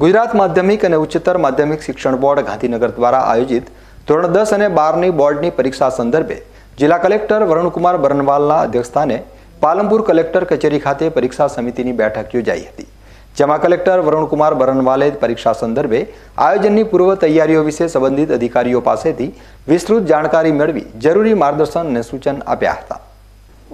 ગુજરાત માધ્યમિક અને ઉચ્ચતર માધ્યમિક શિક્ષણ બોર્ડ ગાંધીનગર દ્વારા આયોજિત ધોરણ દસ અને બારની બોર્ડની પરીક્ષા સંદર્ભે જિલ્લા કલેક્ટર વરુણકુમાર બરનવાલના અધ્યક્ષસ્થાને પાલનપુર કલેક્ટર કચેરી ખાતે પરીક્ષા સમિતિની બેઠક યોજાઈ હતી, જેમાં કલેક્ટર વરુણકુમાર બરનવાલે પરીક્ષા સંદર્ભે આયોજનની પૂર્વ તૈયારીઓ વિશે સંબંધિત અધિકારીઓ પાસેથી વિસ્તૃત જાણકારી મેળવી જરૂરી માર્ગદર્શન અને સૂચન આપ્યા હતા.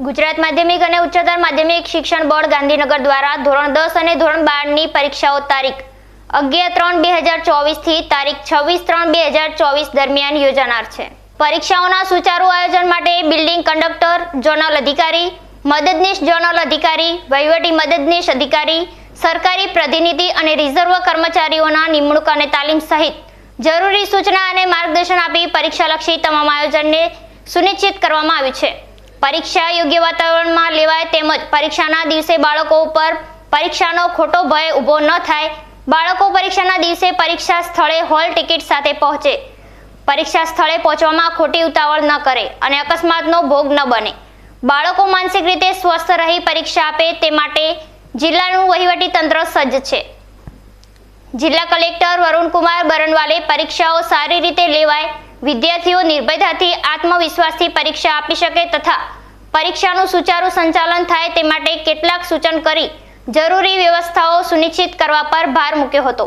ગુજરાત માધ્યમિક અને ઉચ્ચતર માધ્યમિક શિક્ષણ બોર્ડ ગાંધીનગર દ્વારા ધોરણ દસ અને ધોરણ બારની પરીક્ષાઓ તારીખ અગિયાર ત્રણ બે હજાર ચોવીસથી તારીખ છવ્વીસ ત્રણ બે હજાર ચોવીસ દરમિયાન યોજાનાર છે. પરીક્ષાઓના સુચારુ આયોજન માટે બિલ્ડિંગ કંડક્ટર, ઝોનલ અધિકારી, મદદનીશ ઝોનલ અધિકારી, વહીવટી મદદનીશ અધિકારી, સરકારી પ્રતિનિધિ અને રિઝર્વ કર્મચારીઓના નિમણૂક અને તાલીમ સહિત જરૂરી સૂચના અને માર્ગદર્શન આપી પરીક્ષાલક્ષી તમામ આયોજનને સુનિશ્ચિત કરવામાં આવ્યું છે. પરીક્ષા યોગ્ય વાતાવરણમાં લેવાય તેમજ પરીક્ષાના દિવસે બાળકો ઉપર પરીક્ષાનો ખોટો ભય ઊભો ન થાય બાળકો પરીક્ષાના દિવસે પરીક્ષા સ્થળે હોલ ટિકિટ સાથે પહોંચે. પરીક્ષા સ્થળે પહોંચવામાં ખોટી ઉતાવળ ન કરે અને અકસ્માતનો ભોગ ન બને. બાળકો માનસિક રીતે સ્વસ્થ રહી પરીક્ષા આપે તે માટે જિલ્લાનું વહીવટી તંત્ર સજ્જ છે. જિલ્લા કલેક્ટર વરુણકુમાર બરનવાલે પરીક્ષાઓ સારી રીતે લેવાય, વિદ્યાર્થીઓ નિર્ભયતાથી આત્મવિશ્વાસથી પરીક્ષા આપી શકે તથા પરીક્ષાનું સુચારુ સંચાલન થાય તે માટે કેટલાક સૂચન કરી જરૂરી વ્યવસ્થાઓ સુનિશ્ચિત કરવા પર ભાર મૂક્યો હતો.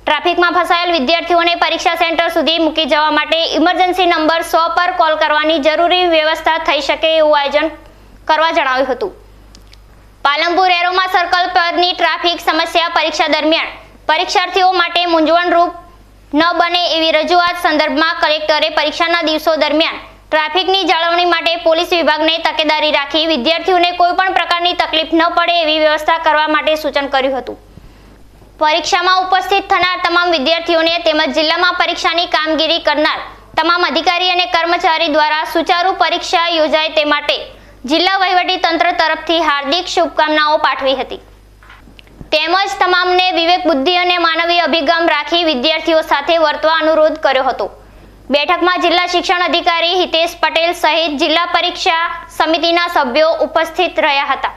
ટ્રાફિકમાં ફસાયેલ વિદ્યાર્થીઓને પરીક્ષા સેન્ટર સુધી મૂકી જવા માટે ઇમરજન્સી નંબર સો પર કોલ કરવાની જરૂરી વ્યવસ્થા થઈ શકે એવું આયોજન કરવા જણાવ્યું હતું. પાલનપુર એરોમા સર્કલ પરની ટ્રાફિક સમસ્યા પરીક્ષા દરમિયાન પરીક્ષાર્થીઓ માટે મૂંઝવણરૂપ ન બને એવી રજૂઆત સંદર્ભમાં કલેક્ટરે પરીક્ષાના દિવસો દરમિયાન ટ્રાફિકની જાળવણી માટે પોલીસ વિભાગને તકેદારી રાખી વિદ્યાર્થીઓને કોઈ પણ પ્રકારની તકલીફ ન પડે એવી વ્યવસ્થા કરવા માટે સૂચન કર્યું હતું. પરીક્ષામાં ઉપસ્થિત થનાર તમામ વિદ્યાર્થીઓને તેમજ જિલ્લામાં પરીક્ષાની કામગીરી કરનાર તમામ અધિકારી અને કર્મચારી દ્વારા સુચારુ પરીક્ષા યોજાય તે માટે જિલ્લા વહીવટી તંત્ર તરફથી હાર્દિક શુભકામનાઓ પાઠવી હતી. તેમજ તમામને વિવેક બુદ્ધિ અને માનવીય અભિગમ રાખી વિદ્યાર્થીઓ સાથે વર્તવા અનુરોધ કર્યો હતો. બેઠકમાં જિલ્લા શિક્ષણ અધિકારી હિતેશ પટેલ સહિત જિલ્લા પરીક્ષા સમિતિના સભ્યો ઉપસ્થિત રહ્યા હતા.